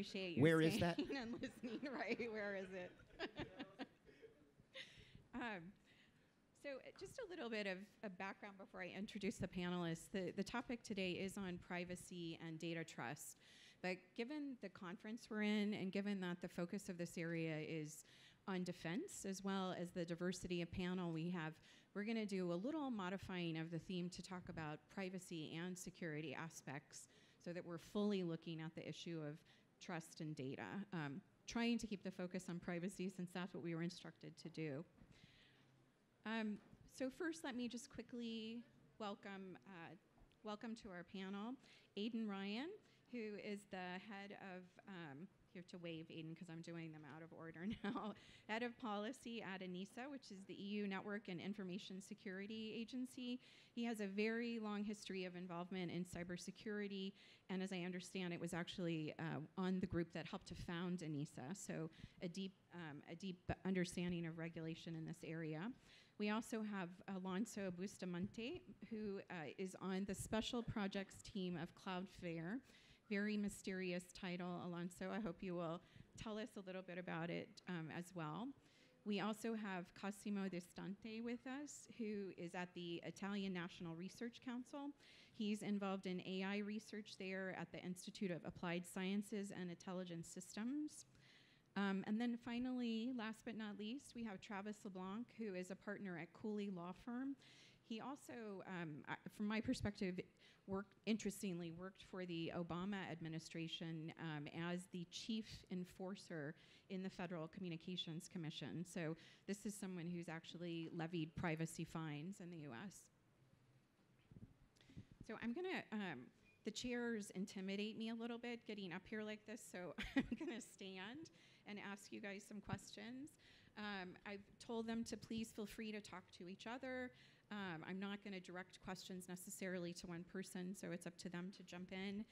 appreciate you Where is that? and listening. Right, where is it? um, so uh, just a little bit of, of background before I introduce the panelists. The, the topic today is on privacy and data trust. But given the conference we're in, and given that the focus of this area is on defense as well as the diversity of panel we have, we're going to do a little modifying of the theme to talk about privacy and security aspects so that we're fully looking at the issue of trust and data. Um, trying to keep the focus on privacy since that's what we were instructed to do. Um, so first, let me just quickly welcome, uh, welcome to our panel, Aidan Ryan, who is the head of, um, here to wave Aidan because I'm doing them out of order now, head of policy at ENISA, which is the EU Network and Information Security Agency. He has a very long history of involvement in cybersecurity, and as I understand, it was actually uh, on the group that helped to found ENISA, so a deep, um, a deep understanding of regulation in this area. We also have Alonso Bustamante, who uh, is on the special projects team of Cloudflare. Very mysterious title, Alonso. I hope you will tell us a little bit about it um, as well. We also have Cosimo Distante with us, who is at the Italian National Research Council. He's involved in AI research there at the Institute of Applied Sciences and Intelligence Systems. Um, and then finally, last but not least, we have Travis LeBlanc, who is a partner at Cooley Law Firm. He also, um, from my perspective, worked interestingly worked for the Obama administration um, as the chief enforcer in the Federal Communications Commission. So this is someone who's actually levied privacy fines in the U.S. So I'm gonna. Um, the chairs intimidate me a little bit getting up here like this, so I'm gonna stand and ask you guys some questions. Um, I've told them to please feel free to talk to each other. Um, I'm not going to direct questions necessarily to one person, so it's up to them to jump in.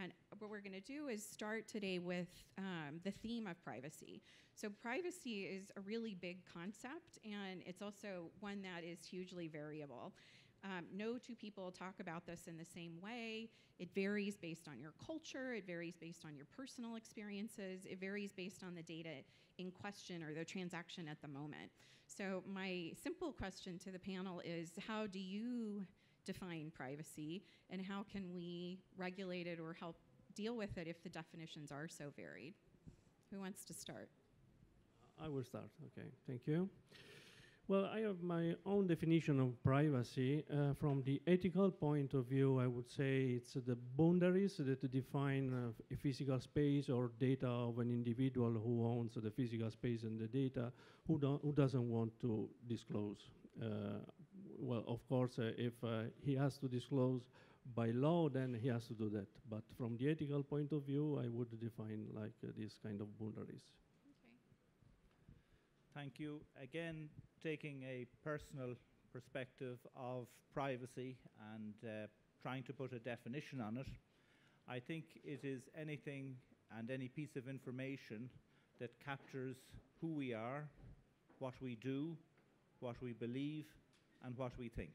And what we're going to do is start today with um, the theme of privacy. So, privacy is a really big concept, and it's also one that is hugely variable. Um, no two people talk about this in the same way. It varies based on your culture, it varies based on your personal experiences, it varies based on the data in question or the transaction at the moment. So, my simple question to the panel is how do you define privacy, and how can we regulate it or help deal with it if the definitions are so varied? Who wants to start? I will start. Okay, thank you. Well, I have my own definition of privacy. Uh, from the ethical point of view, I would say it's uh, the boundaries that define uh, a physical space or data of an individual who owns the physical space and the data, who, who doesn't want to disclose. Uh, well, of course, uh, if uh, he has to disclose by law, then he has to do that. But from the ethical point of view, I would define like this kind of boundaries. Thank you. Again, taking a personal perspective of privacy and uh, trying to put a definition on it, I think it is anything and any piece of information that captures who we are, what we do, what we believe, and what we think.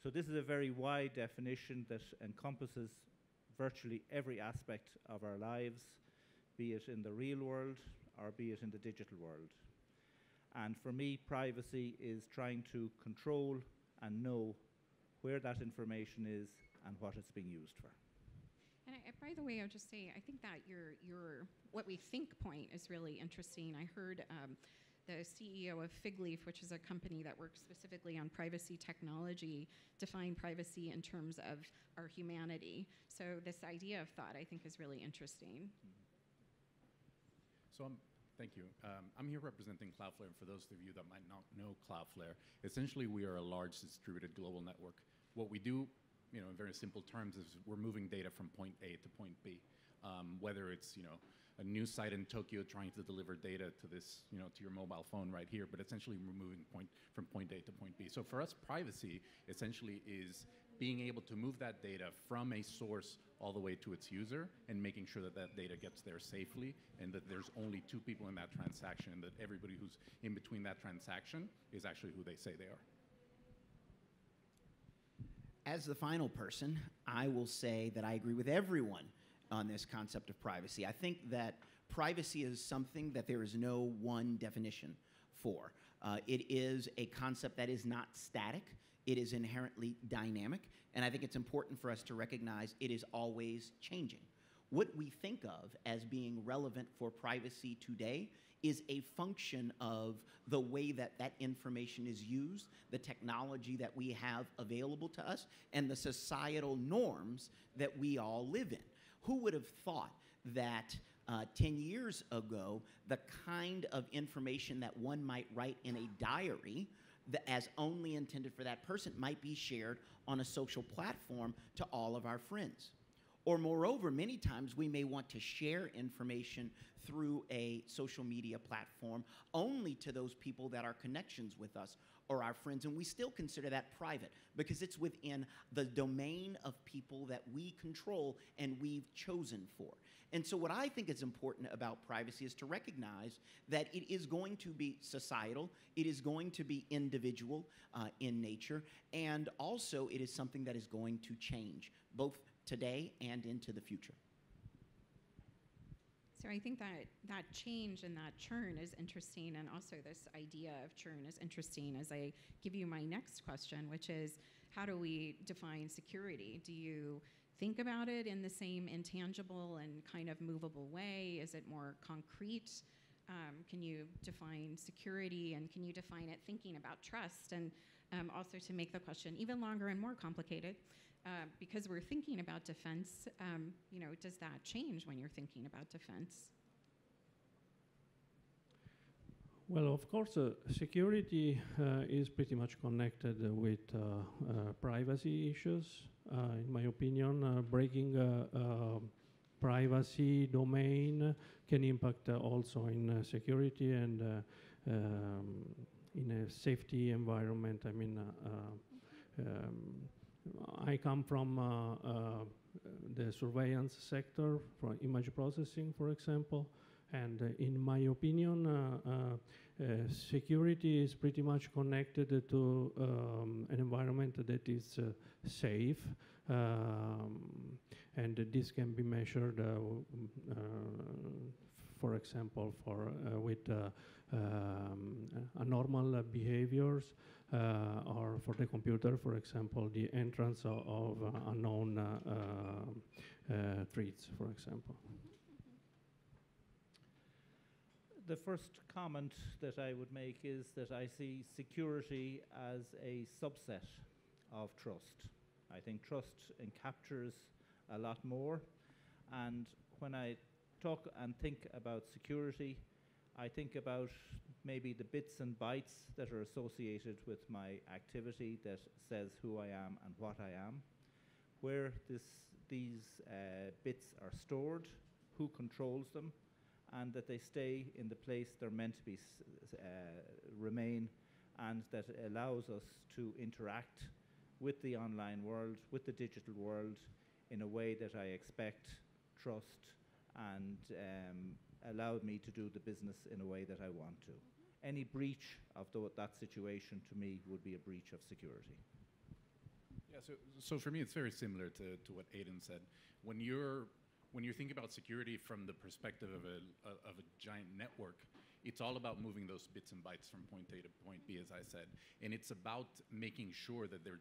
So this is a very wide definition that encompasses virtually every aspect of our lives, be it in the real world or be it in the digital world. And for me, privacy is trying to control and know where that information is and what it's being used for. And I, by the way, I'll just say I think that your your what we think point is really interesting. I heard um, the CEO of Figleaf, which is a company that works specifically on privacy technology, define privacy in terms of our humanity. So this idea of thought, I think, is really interesting. So I'm Thank you. Um, I'm here representing Cloudflare, and for those of you that might not know Cloudflare, essentially we are a large distributed global network. What we do, you know, in very simple terms, is we're moving data from point A to point B. Um, whether it's, you know, a new site in Tokyo trying to deliver data to this, you know, to your mobile phone right here, but essentially we're moving point from point A to point B. So for us, privacy essentially is being able to move that data from a source all the way to its user and making sure that that data gets there safely and that there's only two people in that transaction and that everybody who's in between that transaction is actually who they say they are. as the final person, I will say that I agree with everyone on this concept of privacy. I think that privacy is something that there is no one definition for. Uh, it is a concept that is not static, it is inherently dynamic, and I think it's important for us to recognize it is always changing. What we think of as being relevant for privacy today is a function of the way that that information is used, the technology that we have available to us, and the societal norms that we all live in. Who would have thought that uh, 10 years ago, the kind of information that one might write in a diary that as only intended for that person might be shared on a social platform to all of our friends? Or, moreover, many times we may want to share information through a social media platform only to those people that are connections with us or our friends, and we still consider that private because it's within the domain of people that we control and we've chosen for. And so, what I think is important about privacy is to recognize that it is going to be societal, it is going to be individual uh, in nature, and also it is something that is going to change, both today and into the future. So I think that that change and that churn is interesting, and also this idea of churn is interesting. As I give you my next question, which is, how do we define security? Do you think about it in the same intangible and kind of movable way? Is it more concrete? Um, can you define security, and can you define it thinking about trust? And um, also to make the question even longer and more complicated, uh, because we're thinking about defense, um, you know, does that change when you're thinking about defense? Well, of course, uh, security uh, is pretty much connected uh, with uh, uh, privacy issues. in my opinion, breaking privacy domain can impact also in security and um, in a safety environment. I mean, um, I come from uh, uh, the surveillance sector, for image processing, for example, and uh, in my opinion, security is pretty much connected to um, an environment that is safe, um, and this can be measured, for example, for with um, normal behaviors uh, or for the computer, for example, the entrance of, of uh, unknown uh, threats, for example. The first comment that I would make is that I see security as a subset of trust. I think trust encaptures a lot more. And when I talk and think about security, I think about maybe the bits and bytes that are associated with my activity that says who I am and what I am, where this, these uh, bits are stored, who controls them, and that they stay in the place they're meant to be uh, remain, and that allows us to interact with the online world, with the digital world, in a way that I expect, trust, and um, allowed me to do the business in a way that I want to. Any breach of the, that situation to me would be a breach of security. Yeah, so, so for me, it's very similar to, to what Aidan said. When you're, when you're thinking about security from the perspective of a, of a giant network, it's all about moving those bits and bytes from point A to point B, as I said. And it's about making sure that they're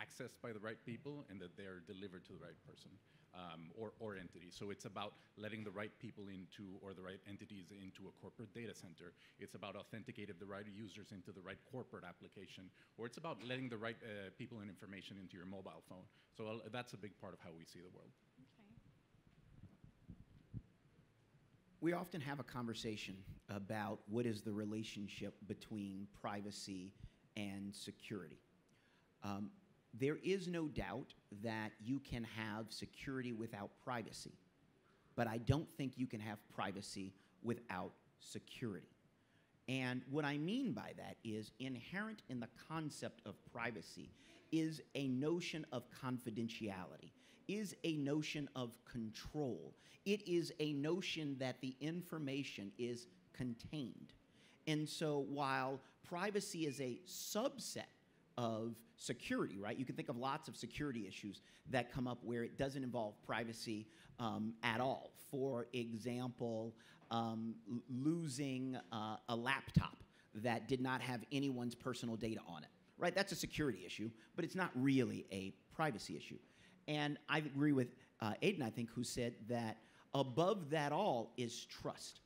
accessed by the right people and that they're delivered to the right person um, or, or entity. So it's about letting the right people into or the right entities into a corporate data center. It's about authenticating the right users into the right corporate application, or it's about letting the right uh, people and information into your mobile phone. So uh, that's a big part of how we see the world. We often have a conversation about what is the relationship between privacy and security. Um, there is no doubt that you can have security without privacy, but I don't think you can have privacy without security. And what I mean by that is inherent in the concept of privacy is a notion of confidentiality, is a notion of control. It is a notion that the information is contained. And so while privacy is a subset of security, right? You can think of lots of security issues that come up where it doesn't involve privacy um, at all. For example, um, losing uh, a laptop that did not have anyone's personal data on it, right? That's a security issue, but it's not really a privacy issue. And I agree with uh, Aidan, I think, who said that above that all is trust.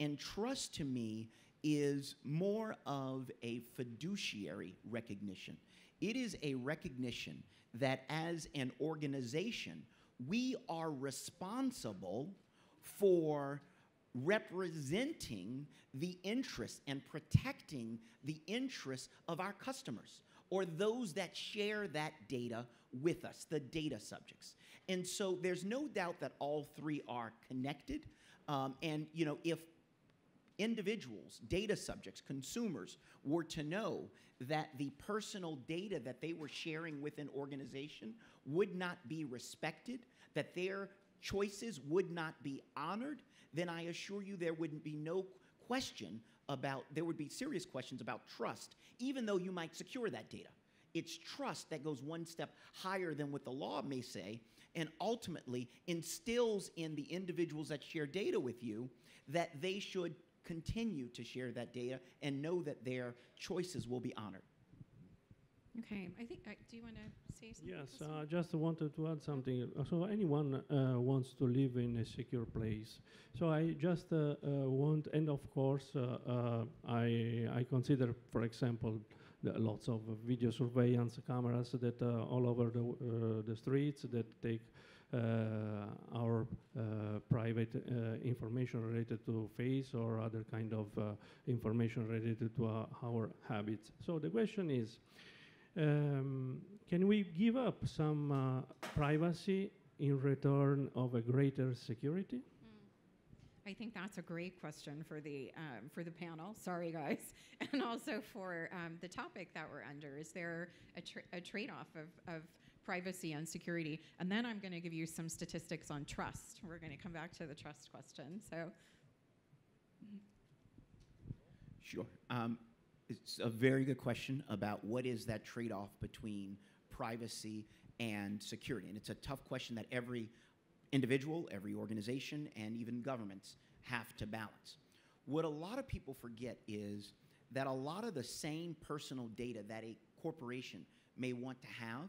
And trust to me is more of a fiduciary recognition. It is a recognition that as an organization, we are responsible for representing the interests and protecting the interests of our customers or those that share that data with us, the data subjects. And so there's no doubt that all three are connected. Um, and you know, if individuals, data subjects, consumers were to know that the personal data that they were sharing with an organization would not be respected, that their choices would not be honored, then I assure you there wouldn't be no question about, there would be serious questions about trust, even though you might secure that data. It's trust that goes one step higher than what the law may say and ultimately instills in the individuals that share data with you that they should continue to share that data and know that their choices will be honored. Okay, I think, uh, do you want to say something? Yes, Christine? I just wanted to add something. Uh, So anyone uh, wants to live in a secure place. So I just uh, uh, want, and of course, uh, uh, I I consider, for example, the lots of video surveillance cameras that uh, all over the uh, the streets that take uh, our private information related to face or other kind of information related to our habits. So the question is. Um, can we give up some privacy in return of a greater security? I think that's a great question for the um, for the panel. Sorry, guys, and also for um, the topic that we're under. Is there a, tra- a trade-off of, of privacy and security? And then I'm going to give you some statistics on trust. We're going to come back to the trust question. So, Sure. Um, it's a very good question about what is that trade off between privacy and security. And it's a tough question that every individual, every organization, and even governments have to balance. What a lot of people forget is that a lot of the same personal data that a corporation may want to have,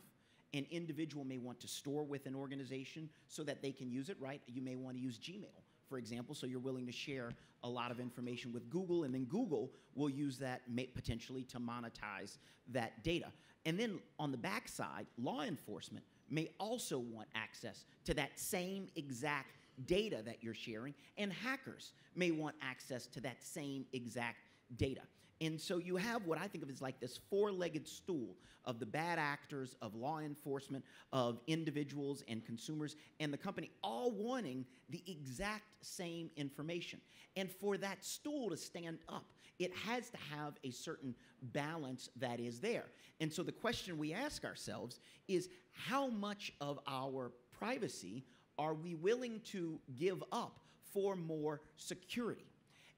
an individual may want to store with an organization so that they can use it, right? You may want to use Gmail for example, so you're willing to share a lot of information with Google, and then Google will use that may, potentially to monetize that data. And then on the backside, law enforcement may also want access to that same exact data that you're sharing, and hackers may want access to that same exact data. And so you have what I think of as like this four legged stool of the bad actors, of law enforcement, of individuals and consumers, and the company all wanting the exact same information. And for that stool to stand up, it has to have a certain balance that is there. And so the question we ask ourselves is how much of our privacy are we willing to give up for more security?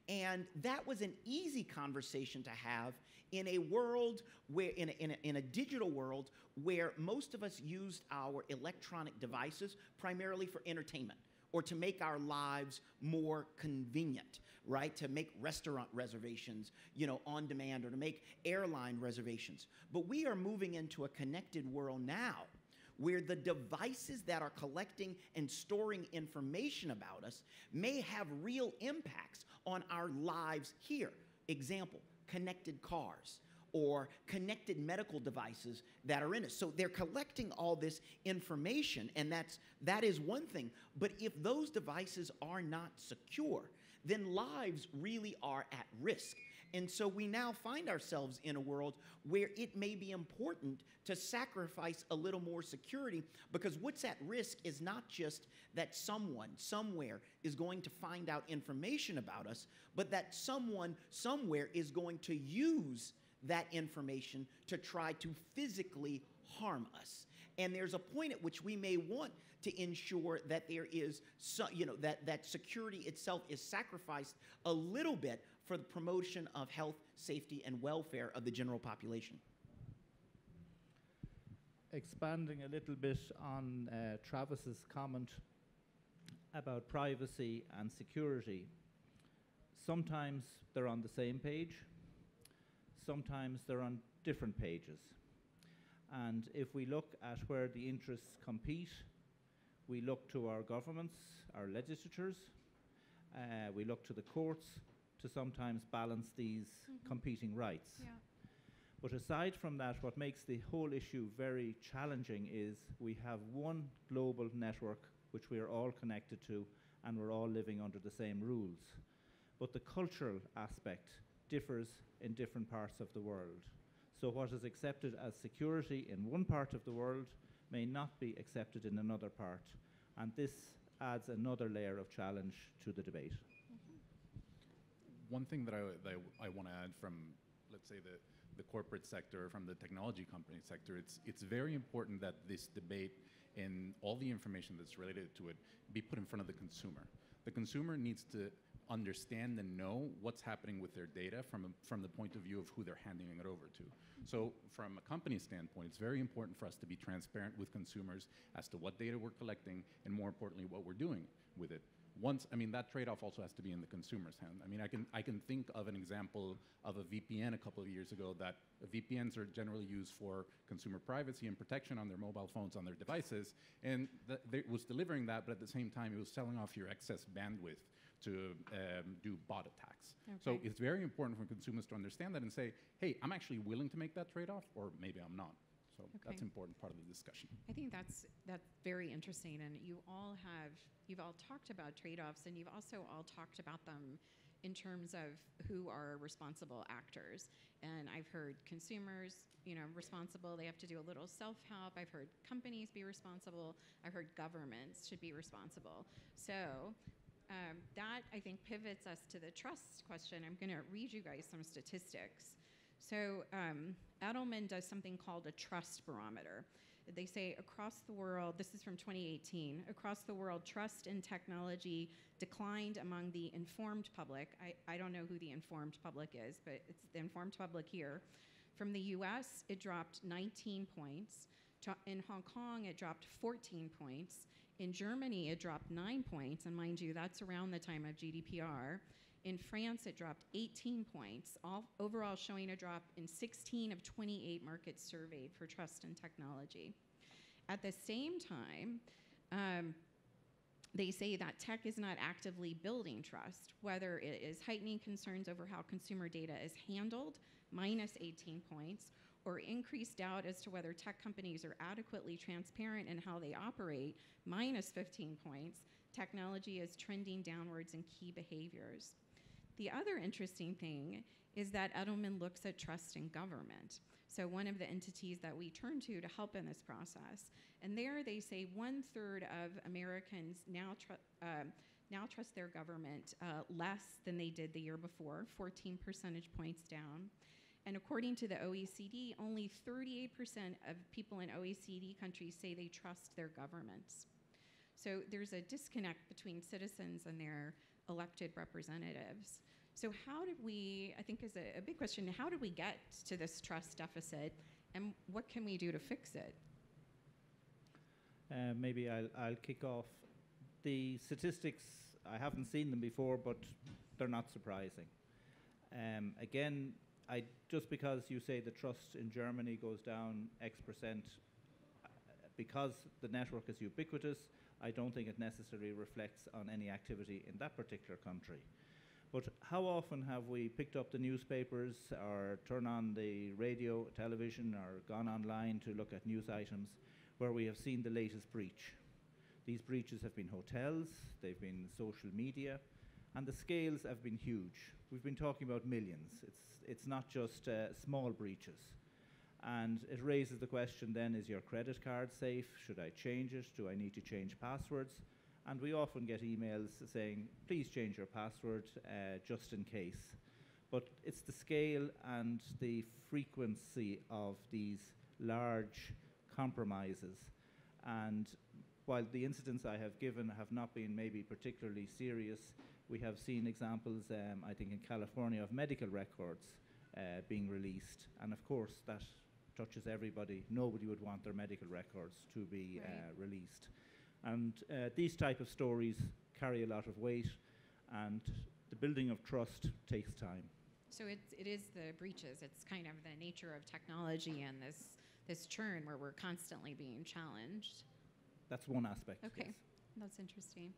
And that was an easy conversation to have in a world where, in a, in a, in a digital world, where most of us used our electronic devices primarily for entertainment or to make our lives more convenient, right? To make restaurant reservations, you know, on demand or to make airline reservations. But we are moving into a connected world now where the devices that are collecting and storing information about us may have real impacts on our lives here. Example, connected cars or connected medical devices that are in us. So they're collecting all this information and that's that is one thing, but if those devices are not secure, then lives really are at risk. And so we now find ourselves in a world where it may be important to sacrifice a little more security because what's at risk is not just that someone somewhere is going to find out information about us, but that someone somewhere is going to use that information to try to physically harm us. And there's a point at which we may want to ensure that there is, so, you know, that, that security itself is sacrificed a little bit for the promotion of health, safety, and welfare of the general population. expanding a little bit on uh, Travis's comment about privacy and security, sometimes they're on the same page, sometimes they're on different pages. And if we look at where the interests compete, we look to our governments, our legislatures, uh, we look to the courts to sometimes balance these Mhm. competing rights. Yeah. But aside from that, what makes the whole issue very challenging is we have one global network which we are all connected to and we're all living under the same rules. But the cultural aspect differs in different parts of the world. So, what is accepted as security in one part of the world may not be accepted in another part. And this adds another layer of challenge to the debate. One thing that I, that I, want to add from, let's say, the, the corporate sector, from the technology company sector, it's, it's very important that this debate and all the information that's related to it be put in front of the consumer. The consumer needs to understand and know what's happening with their data from, from the point of view of who they're handing it over to. So from a company standpoint, it's very important for us to be transparent with consumers as to what data we're collecting and more importantly, what we're doing with it once i mean that trade-off also has to be in the consumer's hand i mean i can i can think of an example of a vpn a couple of years ago that vpns are generally used for consumer privacy and protection on their mobile phones on their devices and it was delivering that but at the same time it was selling off your excess bandwidth to um, do bot attacks so it's very important for consumers to understand that and say hey i'm actually willing to make that trade-off or maybe i'm not so that's Okay. an important part of the discussion I think that's that's very interesting, and you all have you've all talked about trade-offs, and you've also all talked about them in terms of who are responsible actors. And I've heard consumers, you know, responsible. They have to do a little self-help. I've heard companies be responsible. I've heard governments should be responsible. So. Um, that I think pivots us to the trust question. I'm going to read you guys some statistics. So um, Edelman does something called a trust barometer. They say across the world, this is from 2018, across the world, trust in technology declined among the informed public. I, I don't know who the informed public is, but it's the informed public here. From the US, it dropped 19 points. In Hong Kong, it dropped 14 points. In Germany, it dropped 9 points, and mind you, that's around the time of GDPR. In France, it dropped 18 points, all overall showing a drop in 16 of 28 markets surveyed for trust in technology. At the same time, um, they say that tech is not actively building trust, whether it is heightening concerns over how consumer data is handled, minus 18 points, or increased doubt as to whether tech companies are adequately transparent in how they operate, minus 15 points. Technology is trending downwards in key behaviors. The other interesting thing is that Edelman looks at trust in government. So, one of the entities that we turn to to help in this process. And there they say one third of Americans now, tr- um now trust their government uh, less than they did the year before, 14 percentage points down. And according to the OECD, only 38% of people in OECD countries say they trust their governments. So there's a disconnect between citizens and their elected representatives. So how did we, I think is a, a big question, how did we get to this trust deficit and what can we do to fix it? Uh, maybe I'll, I'll kick off. The statistics, I haven't seen them before, but they're not surprising. Um, again, I, just because you say the trust in Germany goes down X percent, uh, because the network is ubiquitous, I don't think it necessarily reflects on any activity in that particular country. But how often have we picked up the newspapers or turned on the radio, television, or gone online to look at news items where we have seen the latest breach? These breaches have been hotels, they've been social media, and the scales have been huge. We've been talking about millions. It's, it's not just uh, small breaches. And it raises the question then is your credit card safe? Should I change it? Do I need to change passwords? And we often get emails saying, please change your password uh, just in case. But it's the scale and the frequency of these large compromises. And while the incidents I have given have not been maybe particularly serious, we have seen examples, um, I think, in California of medical records uh, being released. And of course, that touches everybody. Nobody would want their medical records to be Right. uh, released. And uh, these type of stories carry a lot of weight, and the building of trust takes time. So it's, it is the breaches. It's kind of the nature of technology and this, this churn where we're constantly being challenged. That's one aspect. Okay. yes. That's interesting.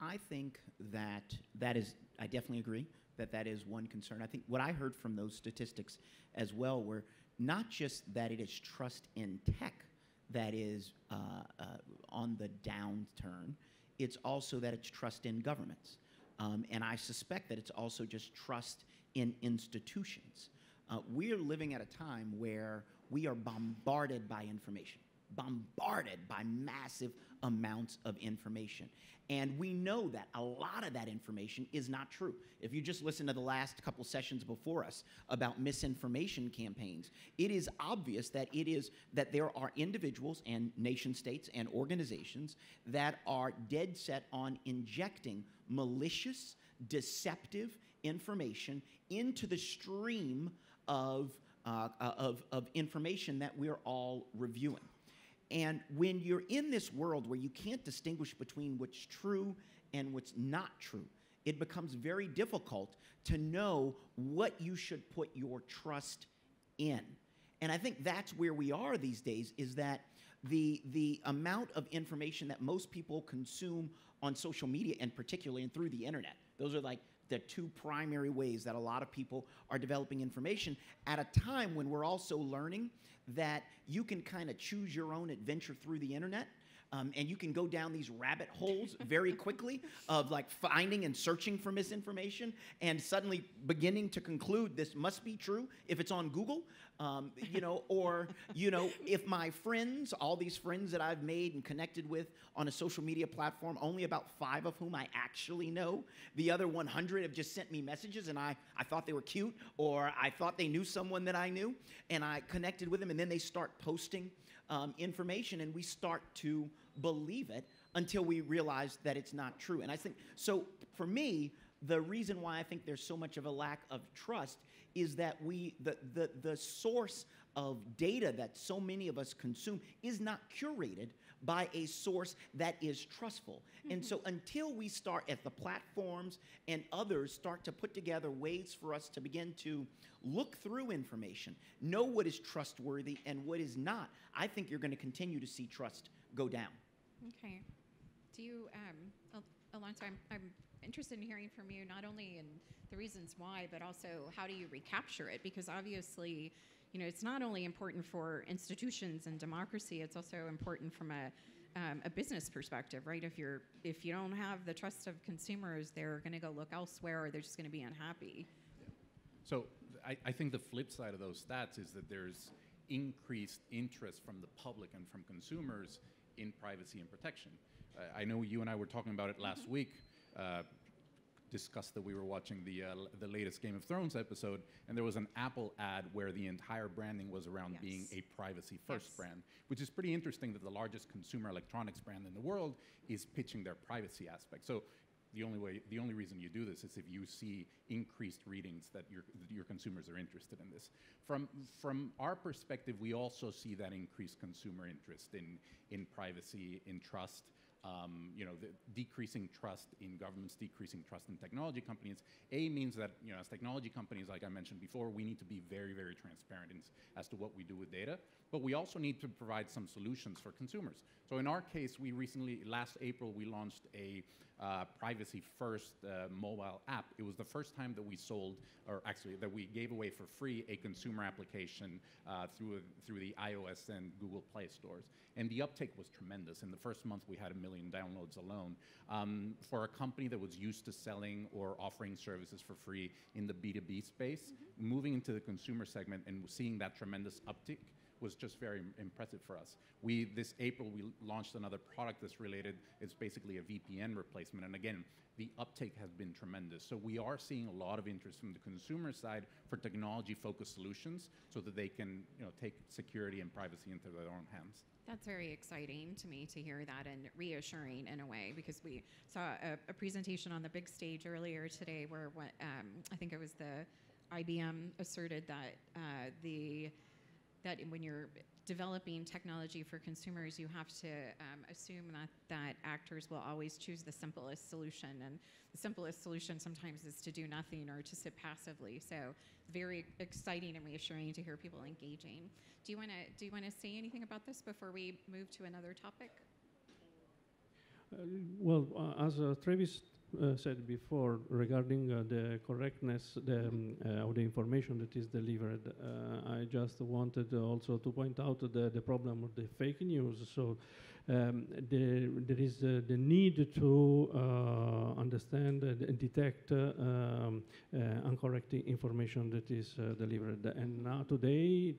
I think that that is, I definitely agree that that is one concern. I think what I heard from those statistics as well were not just that it is trust in tech that is uh, uh, on the downturn, it's also that it's trust in governments. Um, and I suspect that it's also just trust in institutions. Uh, we are living at a time where we are bombarded by information, bombarded by massive amounts of information. And we know that a lot of that information is not true. If you just listen to the last couple sessions before us about misinformation campaigns, it is obvious that it is that there are individuals and nation states and organizations that are dead set on injecting malicious, deceptive information into the stream of, uh, of, of information that we're all reviewing. And when you're in this world where you can't distinguish between what's true and what's not true, it becomes very difficult to know what you should put your trust in. And I think that's where we are these days is that the, the amount of information that most people consume on social media and particularly and through the internet, those are like the two primary ways that a lot of people are developing information at a time when we're also learning that you can kind of choose your own adventure through the internet. Um, and you can go down these rabbit holes very quickly of like finding and searching for misinformation and suddenly beginning to conclude this must be true if it's on Google, um, you know, or, you know, if my friends, all these friends that I've made and connected with on a social media platform, only about five of whom I actually know, the other 100 have just sent me messages and I, I thought they were cute or I thought they knew someone that I knew and I connected with them and then they start posting um, information and we start to believe it until we realize that it's not true. And I think, so for me, the reason why I think there's so much of a lack of trust is that we, the, the, the source of data that so many of us consume is not curated by a source that is trustful. And so until we start at the platforms and others start to put together ways for us to begin to look through information, know what is trustworthy and what is not, I think you're going to continue to see trust go down. Okay. Do you, um, Al- Alonso, I'm, I'm interested in hearing from you not only in the reasons why, but also how do you recapture it? Because obviously, you know, it's not only important for institutions and democracy; it's also important from a um, a business perspective, right? If you're if you don't have the trust of consumers, they're going to go look elsewhere, or they're just going to be unhappy. So I, I think the flip side of those stats is that there's increased interest from the public and from consumers in privacy and protection. Uh, I know you and I were talking about it last week. Uh, discussed that we were watching the uh, the latest Game of Thrones episode, and there was an Apple ad where the entire branding was around being a privacy first Yes. brand, which is pretty interesting that the largest consumer electronics brand in the world is pitching their privacy aspect. So the only way, the only reason you do this is if you see increased readings that your that your consumers are interested in this. From from our perspective, we also see that increased consumer interest in in privacy, in trust. Um, you know, the decreasing trust in governments, decreasing trust in technology companies. A means that you know, as technology companies, like I mentioned before, we need to be very, very transparent in, as to what we do with data. But we also need to provide some solutions for consumers. So in our case, we recently, last April, we launched a uh, privacy-first uh, mobile app. It was the first time that we sold, or actually that we gave away for free a consumer application uh, through through the iOS and Google Play stores, and the uptake was tremendous. In the first month, we had a million downloads alone. Um, for a company that was used to selling or offering services for free in the B2B space, moving into the consumer segment and seeing that tremendous uptick was just very impressive for us. We this April we launched another product that's related. It's basically a VPN replacement, and again, the uptake has been tremendous. So we are seeing a lot of interest from the consumer side for technology-focused solutions, so that they can you know take security and privacy into their own hands. That's very exciting to me to hear that and reassuring in a way because we saw a, a presentation on the big stage earlier today where what, um, I think it was the IBM asserted that uh, the that when you're developing technology for consumers, you have to um, assume that, that actors will always choose the simplest solution. And the simplest solution sometimes is to do nothing or to sit passively. So very exciting and reassuring to hear people engaging. Do you want to do you want to say anything about this before we move to another topic? Uh, well, uh, as uh, Travis said before regarding uh, the correctness the, um, uh, of the information that is delivered, I just wanted also to point out the, the problem of the fake news. So um, the, there is the need to understand and detect um, incorrect information that is delivered. And now today,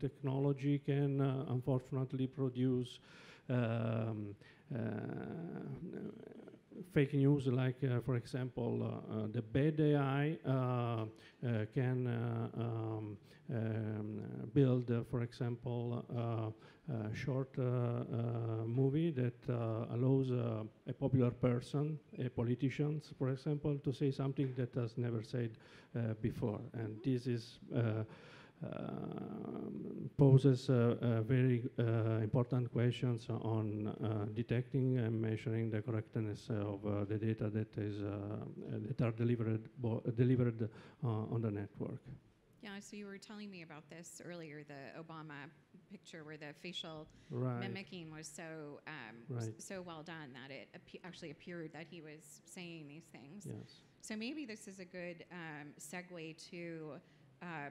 technology can unfortunately produce um, uh, fake news like, uh, for example, uh, uh the bad AI uh, uh, can um, um, build, for example, a short movie that allows a popular person, a politician, for example, to say something that has never said before. And this is poses very uh, important questions on uh, detecting and measuring the correctness of uh, the data that is that are delivered delivered on the network. Yeah, so you were telling me about this earlier, the Obama picture where the facial right. mimicking was so um, right. so well done that it actually appeared that he was saying these things. Yes. So maybe this is a good um, segue to uh,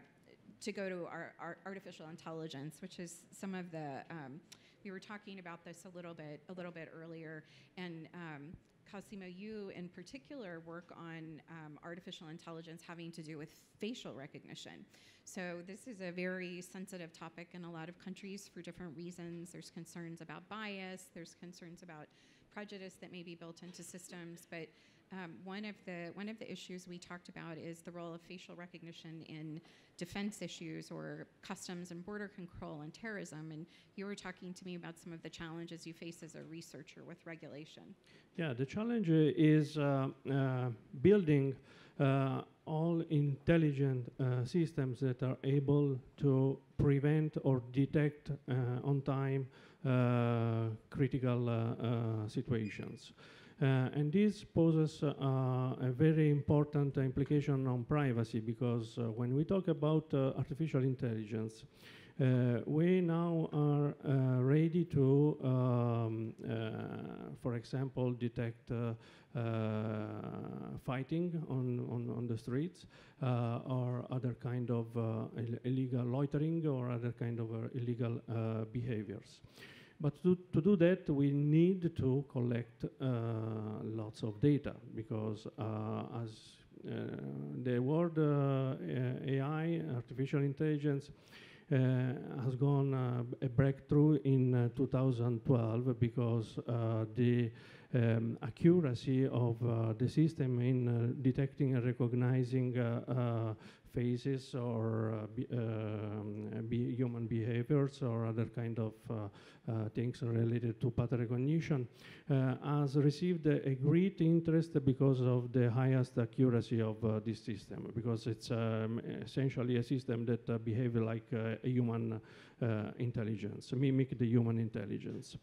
to go to our, our, artificial intelligence, which is some of the um, we were talking about this a little bit a little bit earlier, and um, Cosimo, you in particular work on um, artificial intelligence having to do with facial recognition. So this is a very sensitive topic in a lot of countries for different reasons. There's concerns about bias. There's concerns about prejudice that may be built into systems, but um, one of the one of the issues we talked about is the role of facial recognition in defense issues or customs and border control and terrorism. And you were talking to me about some of the challenges you face as a researcher with regulation. Yeah, the challenge is uh, uh, building uh, all intelligent uh, systems that are able to prevent or detect uh, on time uh, critical situations. Uh, and this poses uh, a very important implication on privacy because uh, when we talk about artificial intelligence, uh, we now are uh, ready to, um, uh, for example, detect fighting on, on, on, the streets or other kind of Ill illegal loitering or other kind of illegal behaviors. But to, to do that, we need to collect uh, lots of data because uh, as uh, the word uh, AI, artificial intelligence, uh, has gone uh, a breakthrough in 2012 because the um, accuracy of the system in detecting and recognizing faces or uh, um, human behaviors or other kind of uh, uh, things related to pattern recognition has received a, great interest because of the highest accuracy of this system because it's um, essentially a system that behaves like a human uh, intelligence, mimic the human intelligence.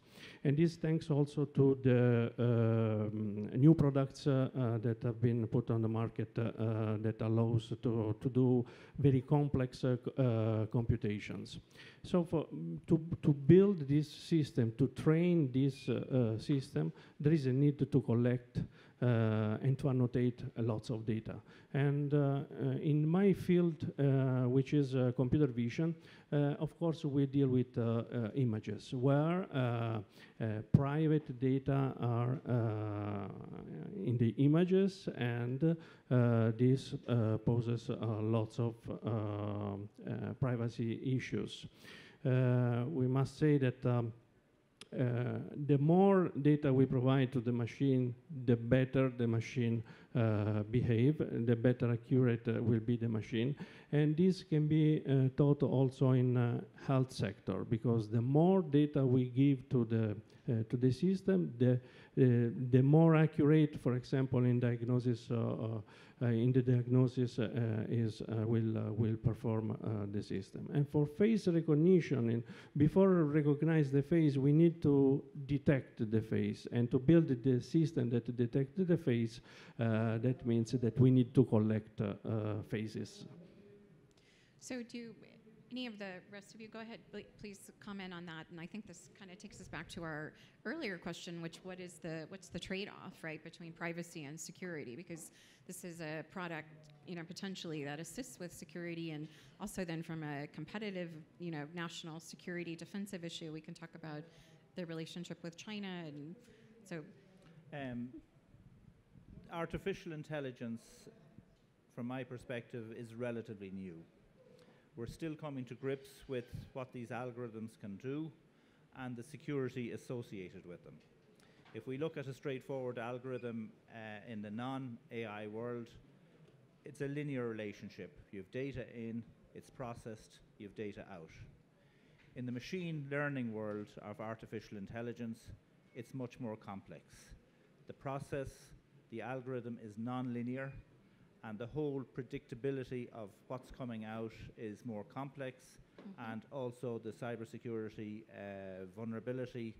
And this thanks also to the um, new products uh, uh, that have been put on the market that allows to, to do very complex uh, uh, computations. So for, to, to build this system, to train this uh, system, there is a need to collect uh, Uh, and to annotate lots of data. And uh, uh, in my field, uh, which is uh, computer vision, of course, we deal with images where private data are in the images, and this poses lots of privacy issues. we must say that um, uh, the more data we provide to the machine, the better the machine uh, behave, the better accurate uh, will be the machine. And this can be uh, taught also in uh, health sector because the more data we give to the Uh, to the system, the uh, the more accurate, for example, in diagnosis uh, uh, uh in the diagnosis is will will perform the system. And for face recognition, in before recognize the face, we need to detect the face and to build the system that detects the face. that means that we need to collect faces. So do any of the rest of you go ahead please comment on that. And i think this kind of takes us back to our earlier question which what is the what's the trade-off right between privacy and security? Because this is a product you know potentially that assists with security and also then from a competitive you know national security defensive issue we can talk about the relationship with china and so. Um, artificial intelligence from my perspective is relatively new we're still coming to grips with what these algorithms can do and the security associated with them. If we look at a straightforward algorithm uh, in the non-AI world, it's a linear relationship. You have data in, it's processed, you have data out. In the machine learning world of artificial intelligence, it's much more complex. The process, the algorithm is non-linear, and the whole predictability of what's coming out is more complex, mm-hmm. and also the cybersecurity uh, vulnerability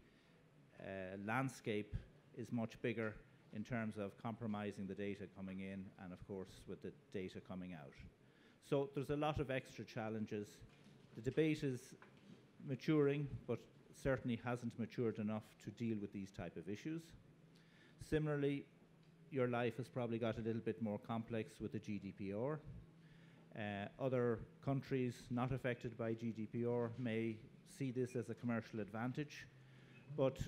uh, landscape is much bigger in terms of compromising the data coming in, and of course with the data coming out. So there's a lot of extra challenges. The debate is maturing, but certainly hasn't matured enough to deal with these type of issues. Similarly, your life has probably got a little bit more complex with the GDPR. Uh, other countries not affected by GDPR may see this as a commercial advantage, but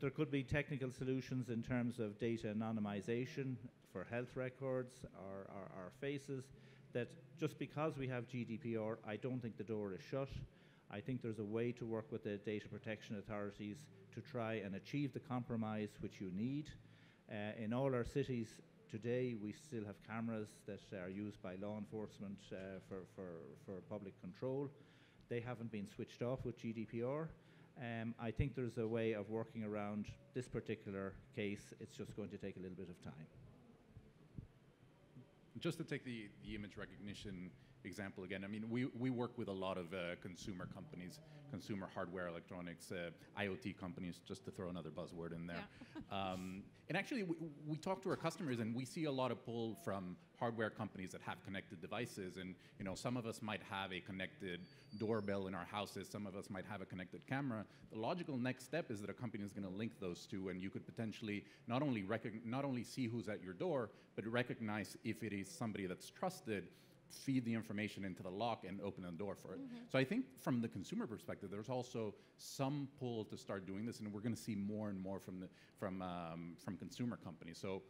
there could be technical solutions in terms of data anonymization for health records or, or faces that just because we have GDPR, I don't think the door is shut. I think there's a way to work with the data protection authorities to try and achieve the compromise which you need in all our cities today, we still have cameras that are used by law enforcement uh, for, for, for public control. They haven't been switched off with GDPR. Um, I think there's a way of working around this particular case. It's just going to take a little bit of time. Just to take the, the image recognition example again, I mean, we, we work with a lot of uh, consumer companies, consumer hardware, electronics, uh, IoT companies, just to throw another buzzword in there. Yeah. um, and actually, we, we talk to our customers and we see a lot of pull from hardware companies that have connected devices. And, you know, some of us might have a connected doorbell in our houses, some of us might have a connected camera. The logical next step is that a company is going to link those two and you could potentially not only, not only see who's at your door, but recognize if it is somebody that's trusted feed the information into the lock and open the door for it. Mm-hmm. So I think from the consumer perspective, there's also some pull to start doing this, and we're going to see more and more from the from um, from consumer companies. So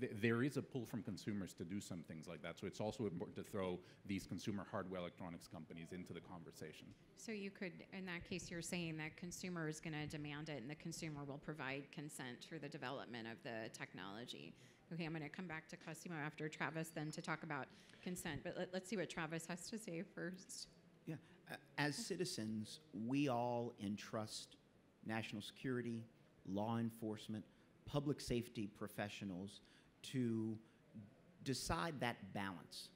th- there is a pull from consumers to do some things like that. So it's also important to throw these consumer hardware electronics companies into the conversation. So you could, in that case, you're saying that consumer is going to demand it, and the consumer will provide consent for the development of the technology. Okay, I'm going to come back to Cosimo after Travis then to talk about consent, but let, us see what Travis has to say first. Yeah, as citizens, we all entrust national security, law enforcement, public safety professionals to decide that balance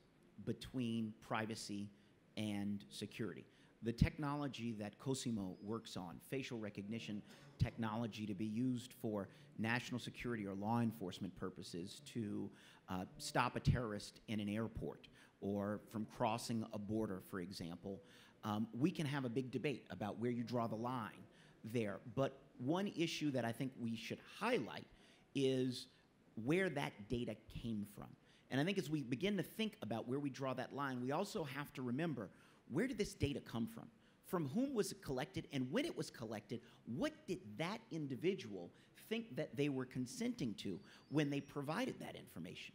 between privacy and security. The technology that Cosimo works on, facial recognition technology to be used for national security or law enforcement purposes to uh, stop a terrorist in an airport or from crossing a border, for example, um, we can have a big debate about where you draw the line there. But one issue that I think we should highlight is where that data came from. And I think as we begin to think about where we draw that line, we also have to remember where did this data come from? From whom was it collected? And when it was collected, what did that individual think that they were consenting to when they provided that information?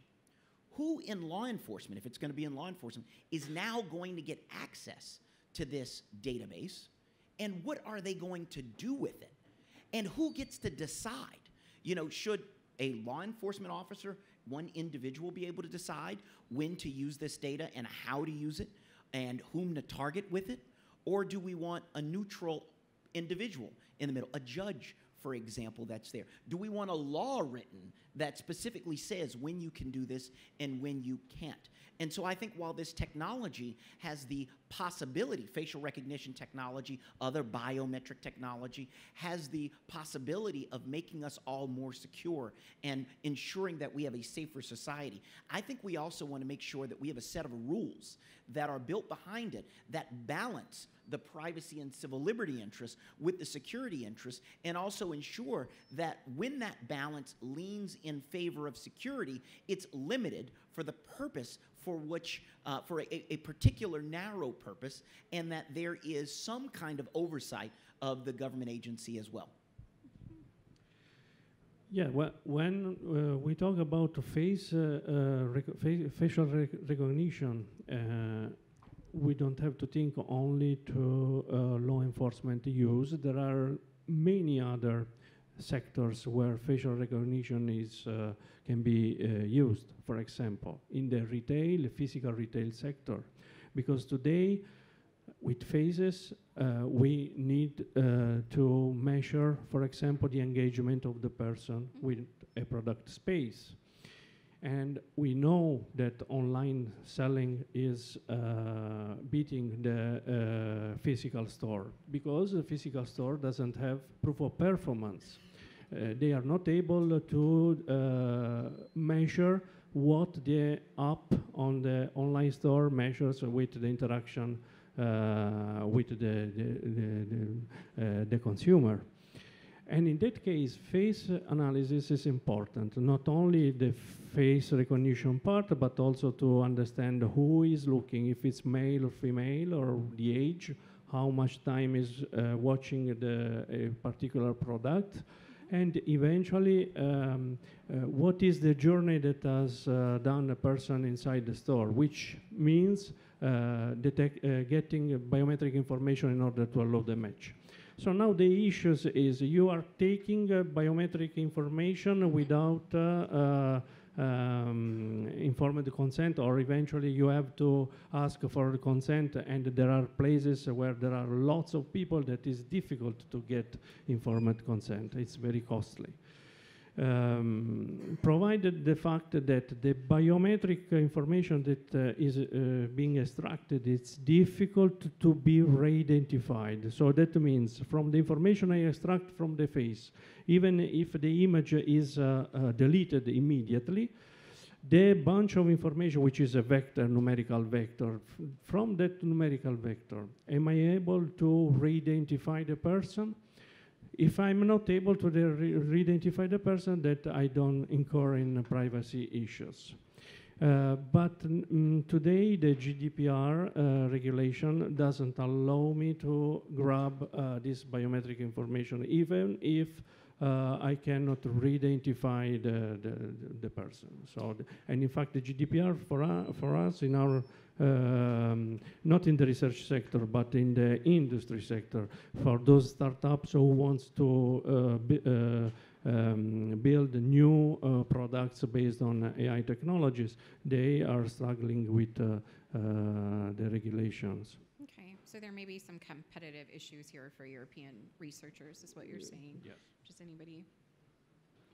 Who in law enforcement, if it's going to be in law enforcement, is now going to get access to this database? And what are they going to do with it? And who gets to decide? You know, should a law enforcement officer one individual be able to decide when to use this data and how to use it and whom to target with it? Or do we want a neutral individual in the middle, a judge, for example, that's there? Do we want a law written that specifically says when you can do this and when you can't? And so I think while this technology has the possibility, facial recognition technology, other biometric technology, has the possibility of making us all more secure and ensuring that we have a safer society, I think we also want to make sure that we have a set of rules that are built behind it that balance the privacy and civil liberty interests with the security interests, and also ensure that when that balance leans in favor of security, it's limited for the purpose for which, uh, for a, a particular narrow purpose, and that there is some kind of oversight of the government agency as well. Yeah, well, when uh, we talk about face, uh, uh, rec- fa- facial rec- recognition, uh, we don't have to think only to uh, law enforcement use. There are many other sectors where facial recognition is uh, can be uh, used. For example, in the retail, physical retail sector, because today with faces, uh, we need uh, to measure, for example, the engagement of the person with a product space. And we know that online selling is uh, beating the uh, physical store because the physical store doesn't have proof of performance. Uh, they are not able to uh, measure what the app on the online store measures with the interaction uh, with the, the, the, the, uh, the consumer. And in that case, face analysis is important, not only the face recognition part, but also to understand who is looking, if it's male or female, or the age, how much time is uh, watching the particular product, and eventually um, uh, what is the journey that has uh, done a person inside the store, which means uh, uh, getting biometric information in order to allow the match. So now the issues is you are taking uh, biometric information without uh, uh, um, informed consent, or eventually you have to ask for consent, and there are places where there are lots of people that is difficult to get informed consent. It's very costly. Um, provided the fact that the biometric information that uh, is uh, being extracted, it's difficult to be re-identified. So that means from the information I extract from the face, even if the image is uh, uh, deleted immediately, the bunch of information, which is a vector, numerical vector, from that numerical vector, am I able to re-identify the person? If I'm not able to re- re-identify the person, that I don't incur in privacy issues. Uh, but mm, today, the GDPR uh, regulation doesn't allow me to grab uh, this biometric information, even if uh, I cannot re-identify the, the, the person. So, the, and in fact, the GDPR for, for us in our um, not in the research sector, but in the industry sector, for those startups who wants to uh, bi- uh, um, build new uh, products based on AI technologies, they are struggling with uh, uh, the regulations. Okay, so there may be some competitive issues here for European researchers, is what you're saying. Yes. Does anybody?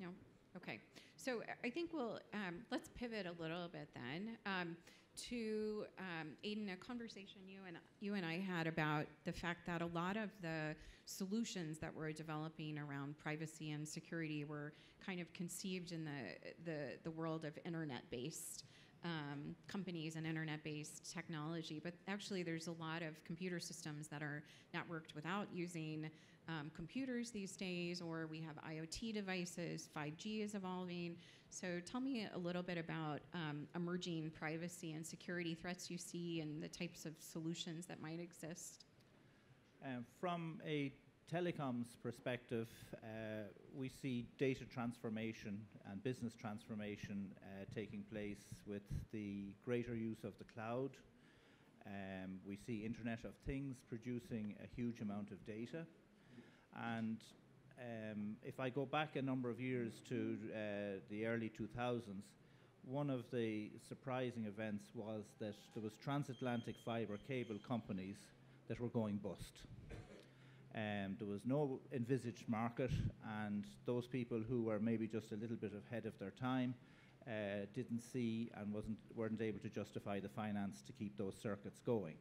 No? Okay. So I- I think we'll, um, let's pivot a little bit then um, to, um, Aidan, a conversation you and, you and I had about the fact that a lot of the solutions that we're developing around privacy and security were kind of conceived in the, the, the world of internet-based um, companies and internet-based technology, but actually there's a lot of computer systems that are networked without using um, computers these days, or we have IoT devices. 5G is evolving. So tell me a little bit about um, emerging privacy and security threats you see, and the types of solutions that might exist. Um, from a telecoms perspective, uh, we see data transformation and business transformation uh, taking place with the greater use of the cloud. Um, we see Internet of Things producing a huge amount of data. And um, if I go back a number of years to uh, the early 2000s, one of the surprising events was that there was transatlantic fibre cable companies that were going bust. Um, there was no envisaged market, and those people who were maybe just a little bit ahead of their time uh, didn't see and wasn't, weren't able to justify the finance to keep those circuits going.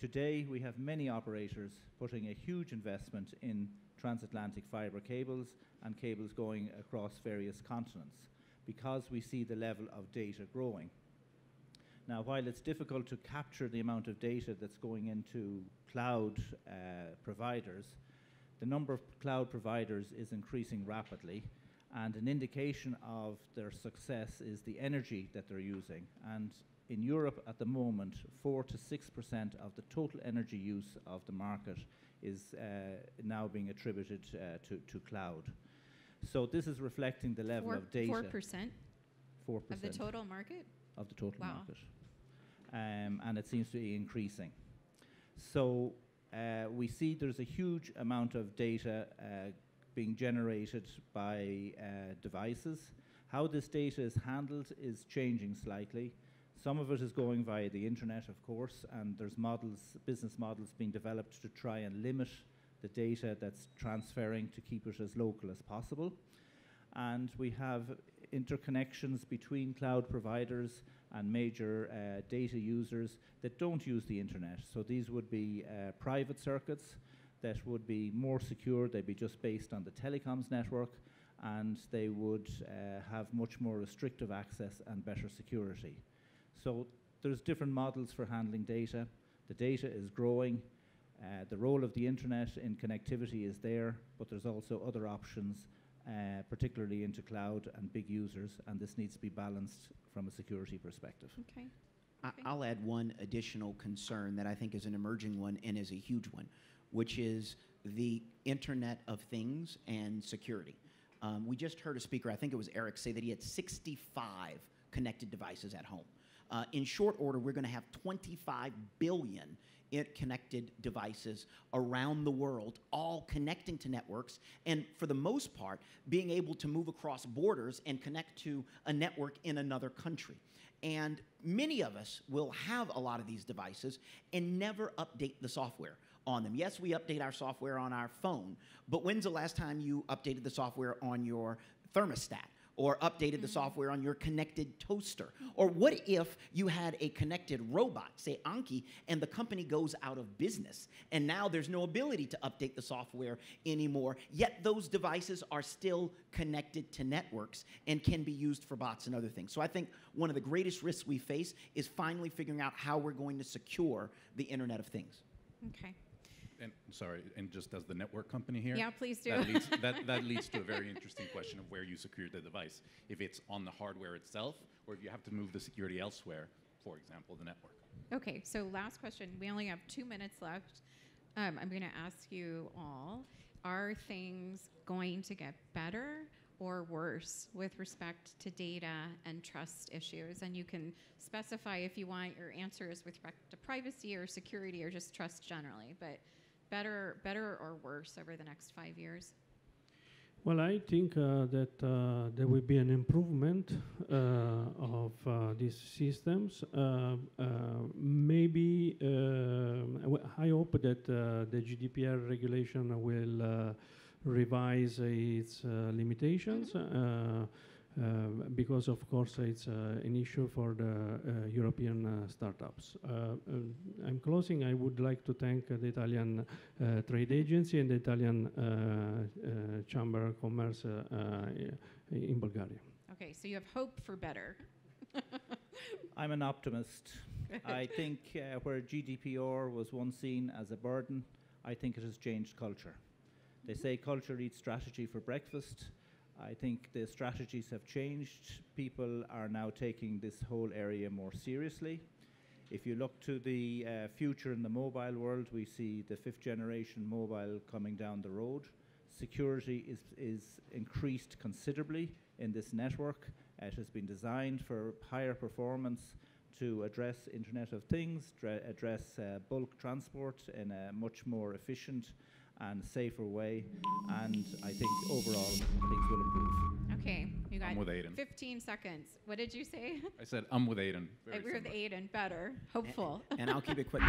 Today, we have many operators putting a huge investment in transatlantic fibre cables and cables going across various continents because we see the level of data growing. Now, while it's difficult to capture the amount of data that's going into cloud uh, providers, the number of cloud providers is increasing rapidly, and an indication of their success is the energy that they're using. And in Europe at the moment, 4 to 6% of the total energy use of the market is uh, now being attributed uh, to, to cloud. So this is reflecting the level Four- of data. 4% 4% of the total market? of the total Wow. market. Um, and it seems to be increasing. So uh, we see there's a huge amount of data uh, being generated by uh, devices. How this data is handled is changing slightly. Some of it is going via the internet, of course, and there's models, business models being developed to try and limit the data that's transferring to keep it as local as possible. And we have interconnections between cloud providers and major uh, data users that don't use the internet. So these would be uh, private circuits that would be more secure, they'd be just based on the telecoms network, and they would uh, have much more restrictive access and better security. So there's different models for handling data. The data is growing. Uh, the role of the internet in connectivity is there, but there's also other options, uh, particularly into cloud and big users, and this needs to be balanced from a security perspective. Okay. I I'll add one additional concern that I think is an emerging one and is a huge one, which is the Internet of Things and security. Um, we just heard a speaker, I think it was Eric, say that he had 65 connected devices at home. Uh, in short order, we're going to have 25 billion connected devices around the world, all connecting to networks, and for the most part, being able to move across borders and connect to a network in another country. And many of us will have a lot of these devices and never update the software on them. Yes, we update our software on our phone, but when's the last time you updated the software on your thermostat? Or updated the mm-hmm. software on your connected toaster? Or what if you had a connected robot, say Anki, and the company goes out of business, and now there's no ability to update the software anymore, yet those devices are still connected to networks and can be used for bots and other things. So I think one of the greatest risks we face is finally figuring out how we're going to secure the Internet of Things. Okay. And sorry, and just as the network company here, Yeah, please do. That leads, that, that leads to a very interesting question of where you secure the device. If it's on the hardware itself, or if you have to move the security elsewhere, for example, the network. Okay, so last question. We only have two minutes left. Um, I'm going to ask you all Are things going to get better or worse with respect to data and trust issues? And you can specify if you want your answers with respect to privacy or security or just trust generally, but better, better or worse over the next five years? Well, I think uh, that uh, there will be an improvement uh, of uh, these systems. Uh, uh, maybe I hope that uh, the GDPR regulation will uh, revise its uh, limitations. Uh, uh, because of course it's uh, an issue for the uh, European uh, startups. Uh, I'm closing. I would like to thank uh, the Italian uh, Trade Agency and the Italian uh, uh, Chamber of Commerce uh, uh, in Bulgaria. Okay, so you have hope for better. I'm an optimist. I think uh, where GDPR was once seen as a burden, I think it has changed culture. They say culture eats strategy for breakfast. I think the strategies have changed. People are now taking this whole area more seriously. If you look to the uh, future in the mobile world, we see the fifth generation mobile coming down the road. Security is, is increased considerably in this network. It has been designed for higher performance to address Internet of Things, dre- address uh, bulk transport in a much more efficient and safer way. And I think overall things will improve. Okay, You got I'm with Aidan. 15 seconds. What did you say? I said I'm with Aidan. Very Agree with similar. Aidan. Better. Hopeful. And I'll keep it quick.